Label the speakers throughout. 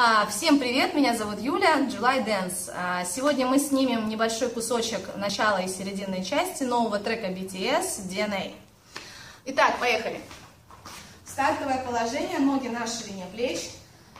Speaker 1: А, всем привет, меня зовут Юля, July Dance. А, сегодня мы снимем небольшой кусочек начала и серединной части нового трека BTS DNA. Итак, поехали. Стартовое положение, ноги на ширине плеч,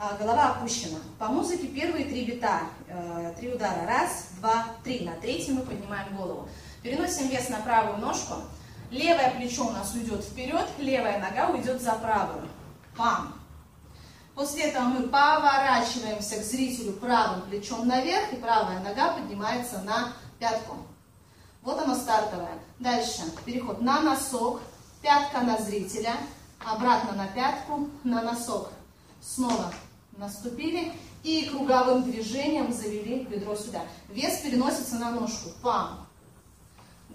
Speaker 1: а, голова опущена. По музыке первые три бита, э, три удара. Раз, два, три. На третий мы поднимаем голову. Переносим вес на правую ножку. Левое плечо у нас уйдет вперед, левая нога уйдет за правую. Пам. После этого мы поворачиваемся к зрителю правым плечом наверх, и правая нога поднимается на пятку. Вот оно стартовое. Дальше переход на носок, пятка на зрителя, обратно на пятку, на носок. Снова наступили и круговым движением завели бедро сюда. Вес переносится на ножку. Пам.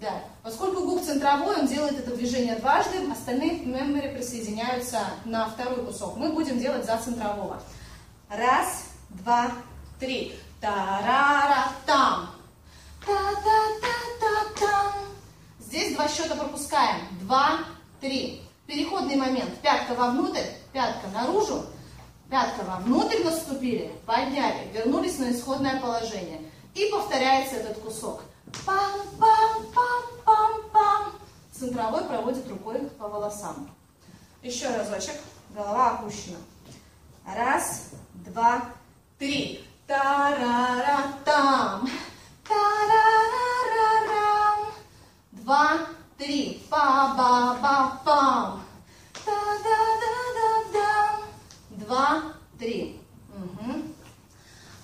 Speaker 1: Да. Поскольку губ центровой, он делает это движение дважды, остальные мемберы присоединяются на второй кусок. Мы будем делать за центрового. Раз, два, три. Тарара-там. Та-та-та-та-там. Здесь два счета пропускаем. Два, три. Переходный момент. Пятка вовнутрь, пятка наружу. Пятка вовнутрь наступили, подняли, вернулись на исходное положение. И повторяется этот кусок. Пам-пам-пам-пам-пам. Центровой проводит рукой по волосам. Еще разочек. Голова опущена. Раз, два, три. Та-ра-ра-там. Та-ра-ра-ра-рам. Два, три. Па-ба-ба-пам. Та-да-да-да-дам. Два, три. Угу.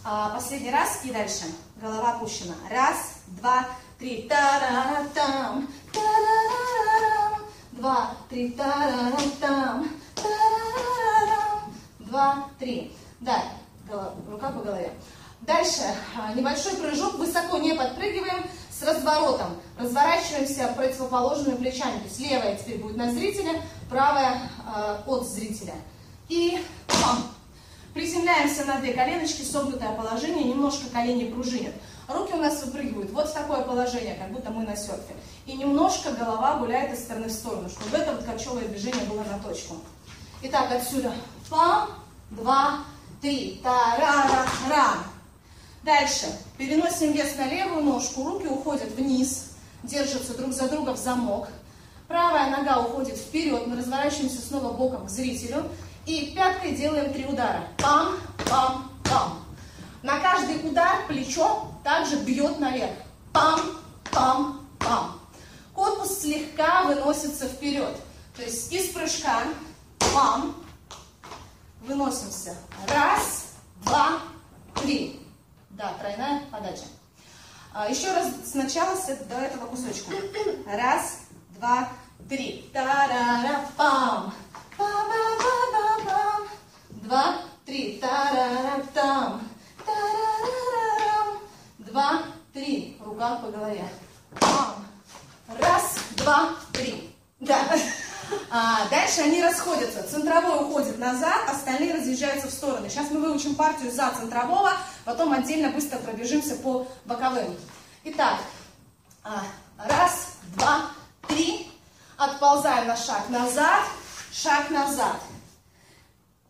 Speaker 1: А, последний раз и дальше. Голова опущена. Раз, два, три. Та-ра-там. Та-ра-ра-рам. Два, три. Та-ра-там. Та-ра-ра-рам. Два, три. Да, рука по голове. Dальше а, небольшой прыжок, высоко не подпрыгиваем, с разворотом. Разворачиваемся противоположными плечами. То есть левая теперь будет на зрителя, правая э, от зрителя. И пам, Приземляемся на две коленочки, согнутое положение, немножко колени пружинят. Руки у нас выпрыгивают вот в такое положение, как будто мы на серфе. И немножко голова гуляет из стороны в сторону, чтобы это вот кочевое движение было на точку. Итак, отсюда. Пам, два, три. Та-ра-ра-ра. Дальше. Переносим вес на левую ножку, руки уходят вниз, держатся друг за друга в замок. Правая нога уходит вперед, мы разворачиваемся снова боком к зрителю. И пяткой делаем три удара. Пам, пам, пам. На каждый удар плечо также бьет наверх. Пам, пам, пам. Корпус слегка выносится вперед. То есть из прыжка пам, выносимся. Раз, два, три. Да, тройная подача. А, еще раз сначала до этого кусочка. Раз, два, три. Та-ра-ра-пам. Па-ба-ба-ба-бам. Два, три. Та-ра-ра-там. Та-ра-ра-рам. Два, три. Рука по голове. Пам. Раз, два, три. Да. А, дальше они расходятся. Центровой уходит назад, остальные разъезжаются в стороны. Сейчас мы выучим партию за центрового, потом отдельно быстро пробежимся по боковым. Итак, а, раз, два, три. Отползаем на шаг назад шаг назад.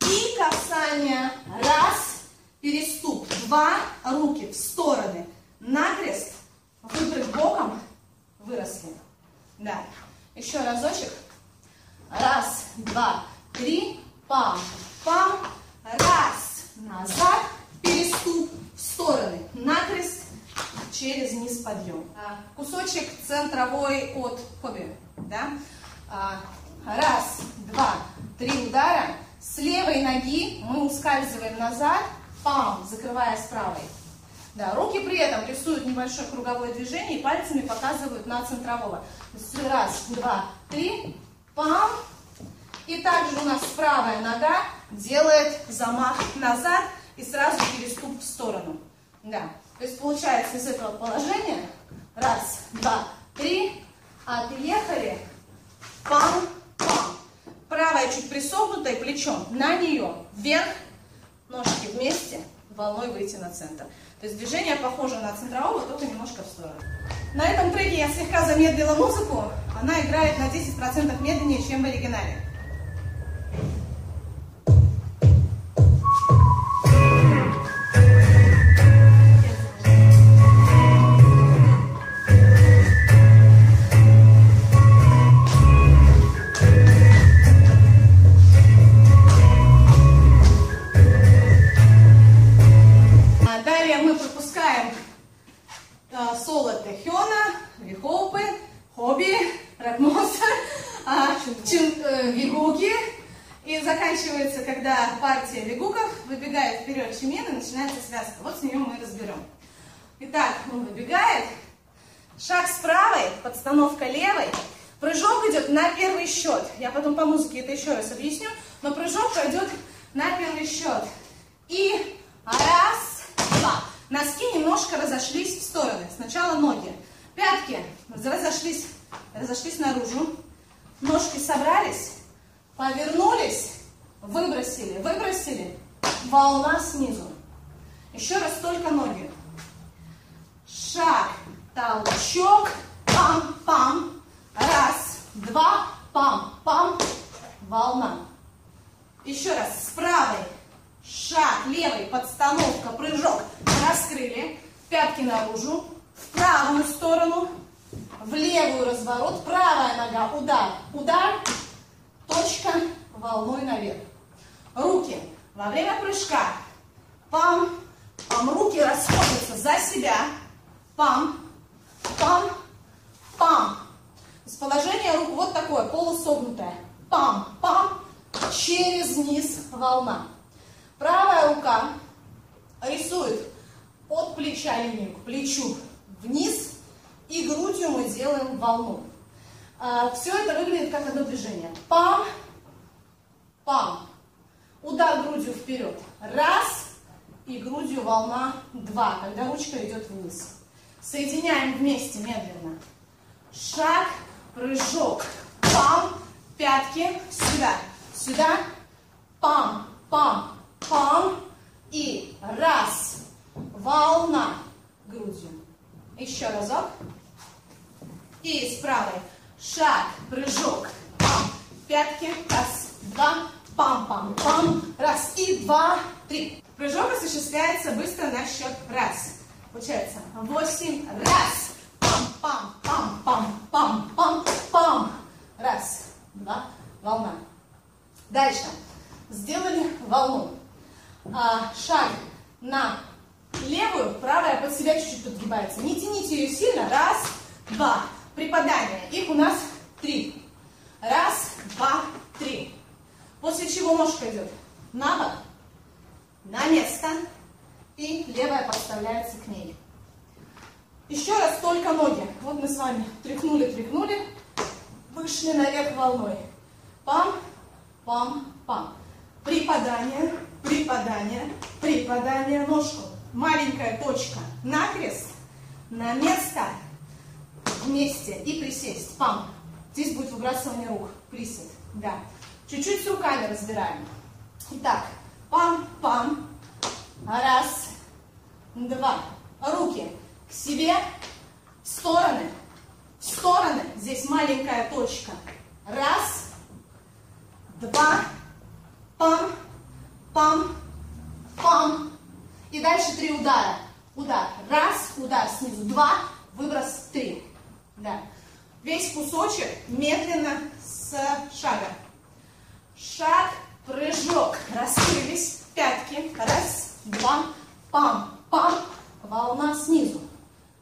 Speaker 1: И касание. Раз, переступ. Два, руки в стороны. Накрест. Выпрыг боком. Выросли. Да. Еще разочек. Раз, два, три. Пам, пам. Раз, назад. Переступ в стороны. Накрест. Через низ подъем. А, кусочек центровой от хобби. Да? А, Раз, два, три удара. С левой ноги мы ускальзываем назад, пам, закрывая с правой. Да, руки при этом рисуют небольшое круговое движение и пальцами показывают на центрового. Раз, два, три, пам. И также у нас правая нога делает замах назад и сразу переступ в сторону. Да, то есть получается из этого положения раз, два, три, отъехали, пам, Правая чуть присогнутая плечом на нее, вверх, ножки вместе, волной выйти на центр. То есть движение похоже на центрового, только немножко в сторону. На этом треке я слегка замедлила музыку. Она играет на 10% медленнее, чем в оригинале. Начинается, когда партия лягуков выбегает вперед чемин и начинается связка. Вот с нее мы разберем. Итак, он выбегает, шаг с правой, подстановка левой, прыжок идет на первый счет. Я потом по музыке это еще раз объясню, но прыжок пойдет на первый счет. И раз, два. Носки немножко разошлись в стороны. Сначала ноги. Пятки разошлись, разошлись наружу. Ножки собрались, повернулись, выбросили, выбросили. Волна снизу. Еще раз только ноги. Шаг, толчок, пам-пам. Раз, два, пам-пам. Волна. Еще раз, с правой. Шаг, левый, подстановка, прыжок. Раскрыли. Пятки наружу. В правую сторону. В левую разворот. Правая нога, удар. Удар. Точка. Волной наверх. Руки. Во время прыжка. Пам. Пам. Руки расходятся за себя. Пам. Пам. Пам. С положения рук вот такое, полусогнутое. Пам. Пам. Через низ волна. Правая рука рисует от плеча линию к плечу вниз, и грудью мы делаем волну. А, Все это выглядит как одно движение. Пам, пам. Удар грудью вперед. Раз, и грудью волна два, когда ручка идет вниз. Соединяем вместе медленно. Шаг, прыжок. Пам, пятки, сюда, сюда. Пам, пам, пам, и раз, волна грудью. Еще разок. И с правой шаг, прыжок, пам, пятки, раз, два, пам, пам, пам, раз, и два, три. Прыжок осуществляется быстро на счет раз. Получается восемь, раз, пам, пам, пам, пам, пам, пам, пам, раз, два, волна. Дальше. Сделали волну а, шаг на левую, правая под себя чуть-чуть подгибается. Не тяните ее сильно. Раз, два. Припадание. Их у нас три. Раз, два, три. После чего ножка идет на бок, на место, и левая подставляется к ней. Еще раз только ноги. Вот мы с вами тряхнули-тряхнули, вышли наверх волной. Пам, пам, пам. Припадание, припадание, припадание, ножку. Маленькая точка на крест, на место, вместе и присесть. Пам. Здесь будет выбрасывание рук. Присед. Да. Чуть-чуть с руками разбираем. Итак, пам-пам. Раз, два. Руки к себе, в стороны, в стороны. Здесь маленькая точка. Раз, два, пам, пам, пам. И дальше три удара. Удар. Раз, удар снизу. Два, выброс. Три. Да. Весь кусочек медленно с шага. Шаг, прыжок. Раскрылись. Пятки. Раз, два, пам, пам. Волна снизу.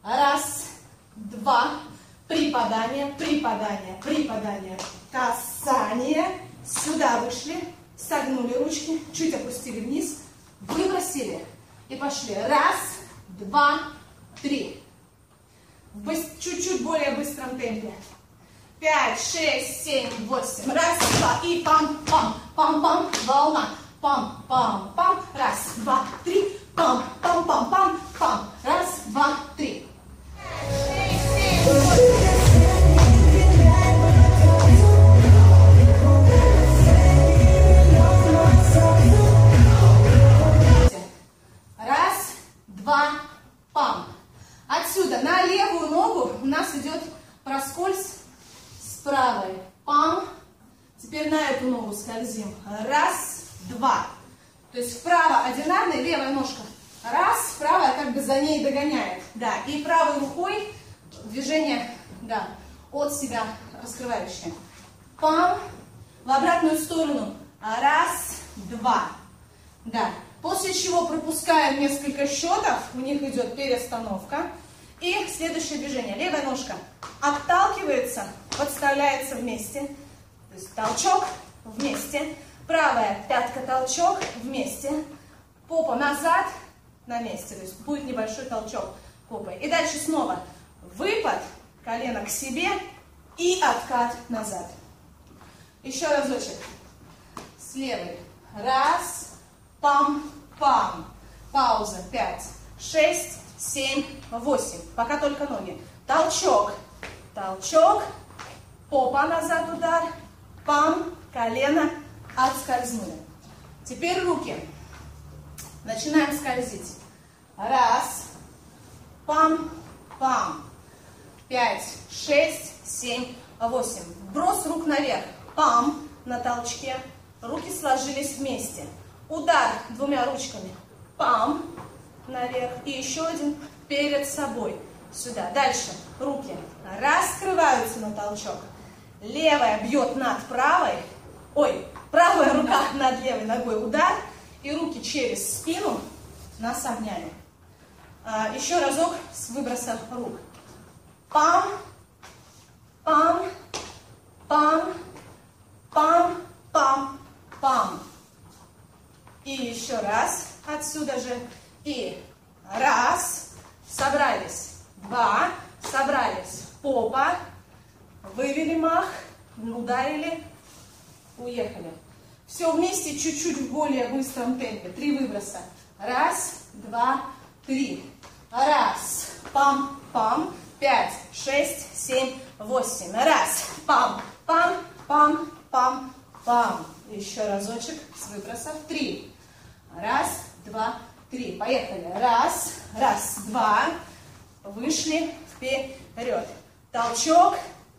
Speaker 1: Раз, два, припадание, припадание, припадание. Касание. Сюда вышли согнули ручки, чуть опустили вниз, выбросили и пошли. Раз, два, три. Чуть-чуть более быстром темпе. Пять, шесть, семь, восемь. Раз, два. И пам-пам, пам-пам, волна. Пам-пам-пам. Раз, два, три. Пам-пам-пам-пам, То есть вправо одинарная, левая ножка. Раз, правая как бы за ней догоняет. Да, и правой рукой движение, да, от себя раскрывающее. Пам. В обратную сторону. Раз, два. Да. После чего пропускаем несколько счетов, у них идет перестановка. И следующее движение. Левая ножка отталкивается, подставляется вместе. То есть толчок вместе. Правая пятка толчок вместе. Попа назад на месте. То есть будет небольшой толчок попой. И дальше снова выпад, колено к себе и откат назад. Еще разочек. С левой. Раз, пам, пам. Пауза. Пять, шесть, семь, восемь. Пока только ноги. Толчок. Толчок. Попа назад удар. Пам, колено, отскользнули. Теперь руки. Начинаем скользить. Раз. Пам, пам. Пять, шесть, семь, восемь. Брос рук наверх. Пам на толчке. Руки сложились вместе. Удар двумя ручками. Пам наверх. И еще один перед собой. Сюда. Дальше. Руки раскрываются на толчок. Левая бьет над правой. Ой, правая рука над левой ногой. Удар. И руки через спину нас обняли. А, еще разок с выбросом рук. Пам, пам, пам, пам, пам, пам. И еще раз отсюда же. И раз, собрались. Два, собрались. Попа, вывели мах, ударили, уехали. Все вместе чуть-чуть в более быстром темпе. Три выброса. Раз, два, три. Раз, пам, пам. Пять, шесть, семь, восемь. Раз, пам, пам, пам, пам, пам. Еще разочек с выбросов. Три. Раз, два, три. Поехали. Раз, раз, два. Вышли вперед. Толчок,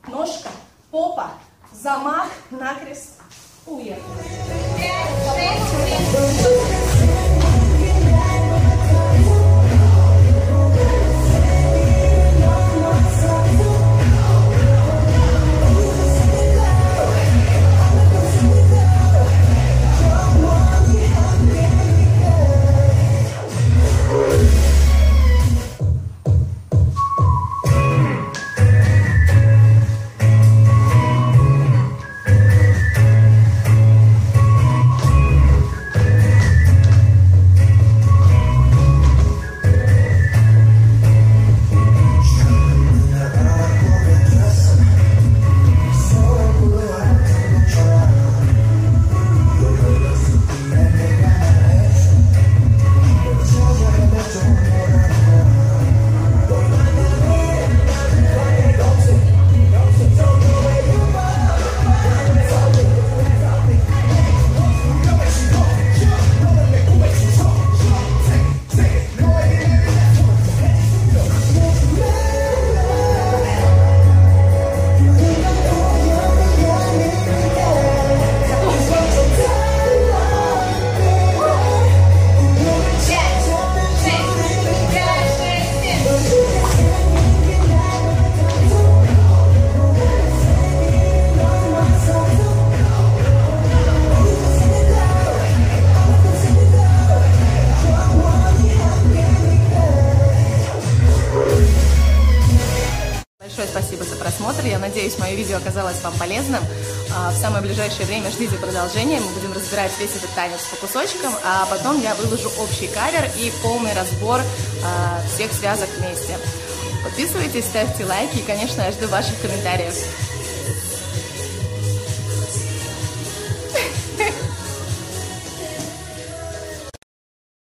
Speaker 1: ножка, попа, замах, накрест. 不业服 Уехали. Надеюсь, мое видео оказалось вам полезным. А, в самое ближайшее время ждите продолжения. Мы будем разбирать весь этот танец по кусочкам, а потом я выложу общий кавер и полный разбор а, всех связок вместе. Подписывайтесь, ставьте лайки и, конечно, я жду ваших комментариев.